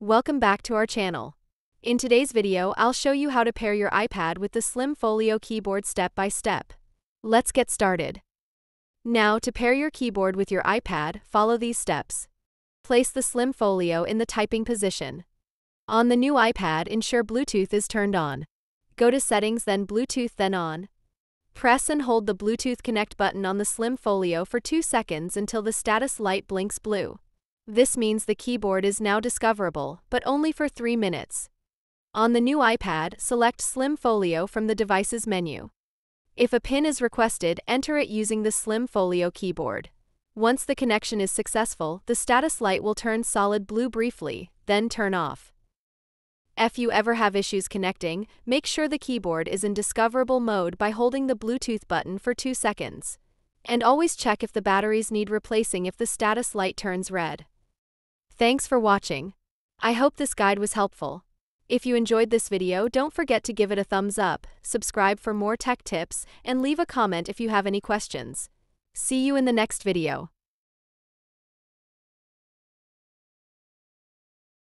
Welcome back to our channel. In today's video, I'll show you how to pair your iPad with the Slim Folio keyboard step by step. Let's get started. Now, to pair your keyboard with your iPad, follow these steps. Place the Slim Folio in the typing position. On the new iPad, ensure Bluetooth is turned on. Go to Settings then Bluetooth then On. Press and hold the Bluetooth Connect button on the Slim Folio for 2 seconds until the status light blinks blue. This means the keyboard is now discoverable, but only for 3 minutes. On the new iPad, select Slim Folio from the device's menu. If a PIN is requested, enter it using the Slim Folio keyboard. Once the connection is successful, the status light will turn solid blue briefly, then turn off. If you ever have issues connecting, make sure the keyboard is in discoverable mode by holding the Bluetooth button for 2 seconds. And always check if the batteries need replacing if the status light turns red. Thanks for watching. I hope this guide was helpful. If you enjoyed this video, don't forget to give it a thumbs up, subscribe for more tech tips, and leave a comment if you have any questions. See you in the next video.